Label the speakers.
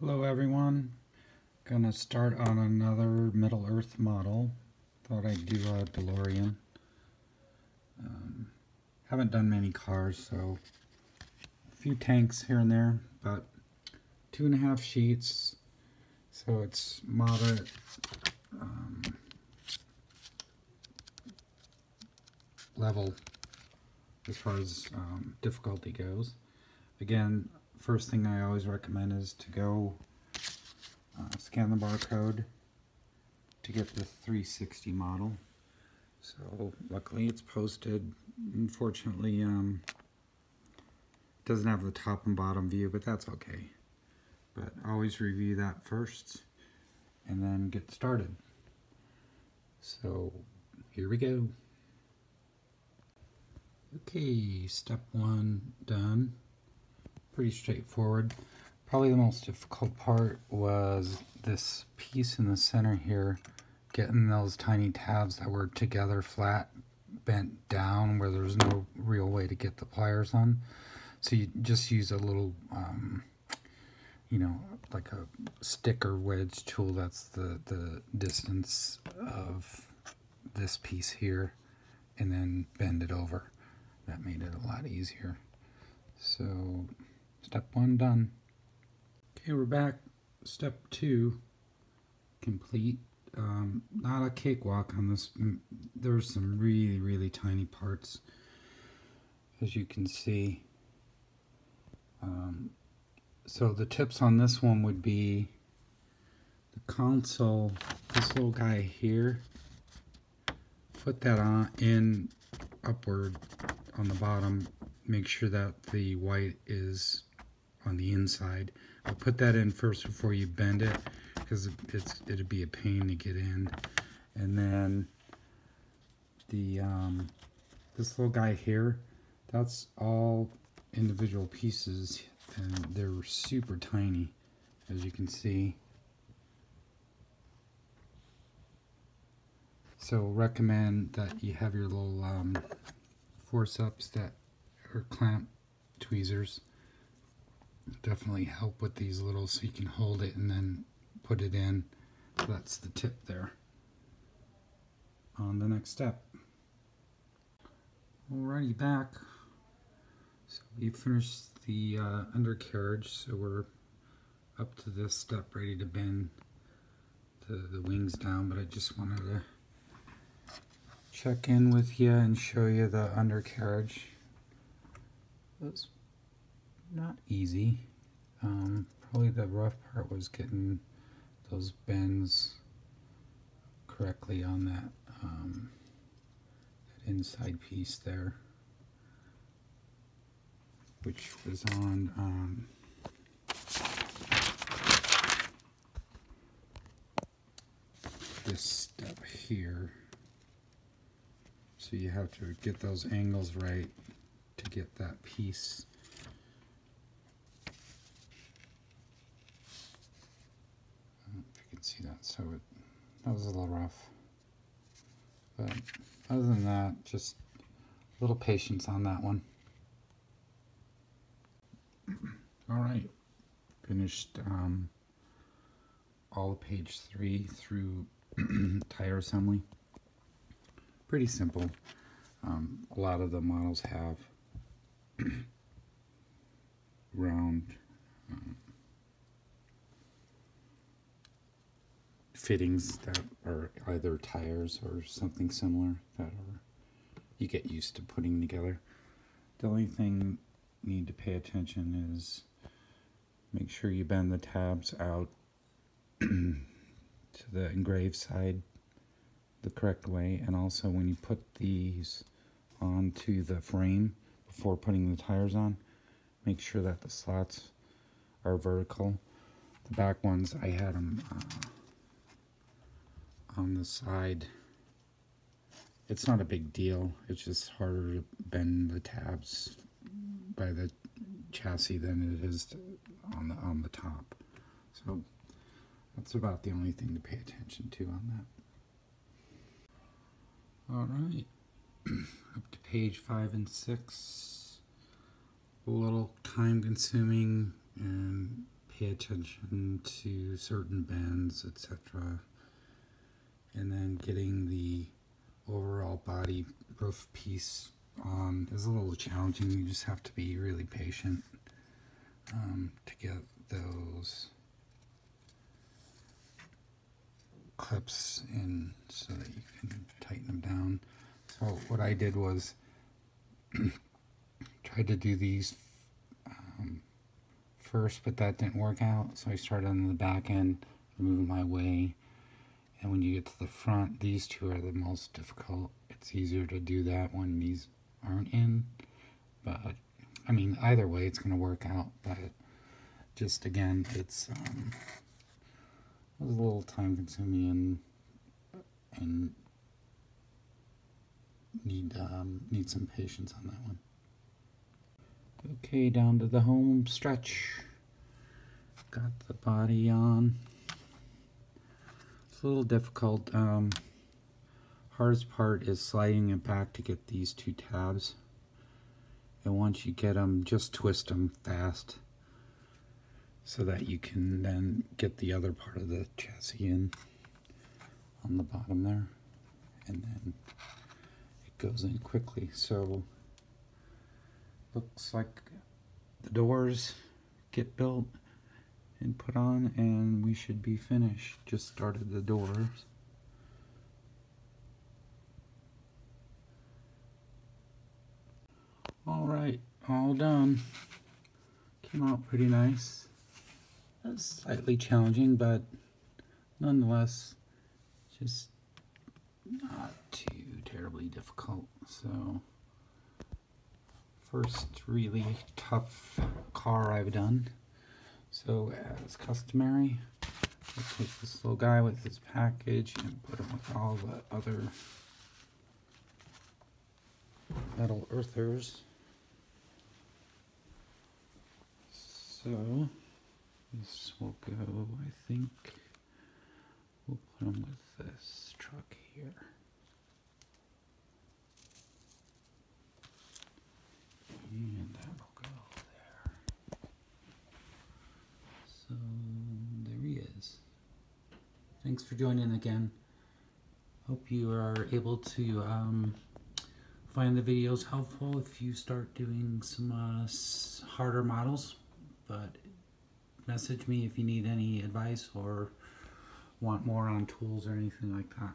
Speaker 1: Hello everyone. Gonna start on another Metal Earth model. Thought I'd do a DeLorean. Um, haven't done many cars, so a few tanks here and there, but two and a half sheets, so it's moderate. Um, level as far as um, difficulty goes. Again, first thing I always recommend is to go uh, scan the barcode to get the 360 model. So luckily it's posted. Unfortunately, um, it doesn't have the top and bottom view, but that's okay. But always review that first and then get started. So here we go. Okay, step one done pretty straightforward. Probably the most difficult part was this piece in the center here, getting those tiny tabs that were together flat, bent down where there's no real way to get the pliers on. So you just use a little, um, you know, like a stick or wedge tool that's the, the distance of this piece here, and then bend it over. That made it a lot easier. So Step one done. Okay, we're back. Step two complete. Um, not a cakewalk on this. There's some really, really tiny parts, as you can see. Um, so the tips on this one would be the console, this little guy here, put that on in upward on the bottom, make sure that the white is on the inside. I'll put that in first before you bend it because it's it'd be a pain to get in. And then the um, this little guy here, that's all individual pieces and they're super tiny as you can see. So recommend that you have your little um, forceps that are clamp tweezers definitely help with these little so you can hold it and then put it in. So that's the tip there. On the next step. Alrighty, back. So we finished the uh, undercarriage, so we're up to this step, ready to bend the, the wings down, but I just wanted to check in with you and show you the undercarriage. That's not easy. Um, probably the rough part was getting those bends correctly on that, um, that inside piece there, which was on um, this step here. So you have to get those angles right to get that piece see that. So it, that was a little rough. But other than that, just a little patience on that one. All right, finished um, all of page three through tire assembly. Pretty simple. Um, a lot of the models have round um, fittings that are either tires or something similar that are you get used to putting together. The only thing you need to pay attention is make sure you bend the tabs out to the engraved side the correct way and also when you put these onto the frame before putting the tires on make sure that the slots are vertical the back ones I had them uh, on the side. It's not a big deal. It's just harder to bend the tabs by the chassis than it is on the on the top. So that's about the only thing to pay attention to on that. All right, up to page five and six. A little time consuming and pay attention to certain bends, etc. And then getting the overall body roof piece on is a little challenging. You just have to be really patient um, to get those clips in so that you can tighten them down. So what I did was tried to do these um, first, but that didn't work out. So I started on the back end, moving my way. And when you get to the front, these two are the most difficult. It's easier to do that when these aren't in. But, I mean, either way, it's going to work out. But just, again, it's um, it was a little time consuming and, and need, um, need some patience on that one. Okay, down to the home stretch. Got the body on. A little difficult. Um, hardest part is sliding it back to get these two tabs. And once you get them, just twist them fast so that you can then get the other part of the chassis in on the bottom there. And then it goes in quickly. So looks like the doors get built and put on and we should be finished. Just started the doors. All right all done. Came out pretty nice. That's slightly challenging but nonetheless just not too terribly difficult. So first really tough car I've done. So as customary, I'll take this little guy with his package and put him with all the other metal earthers. So this will go, I think, we'll put him with this truck here. And that will go there. So there he is. Thanks for joining again. Hope you are able to um, find the videos helpful if you start doing some uh, harder models. But message me if you need any advice or want more on tools or anything like that.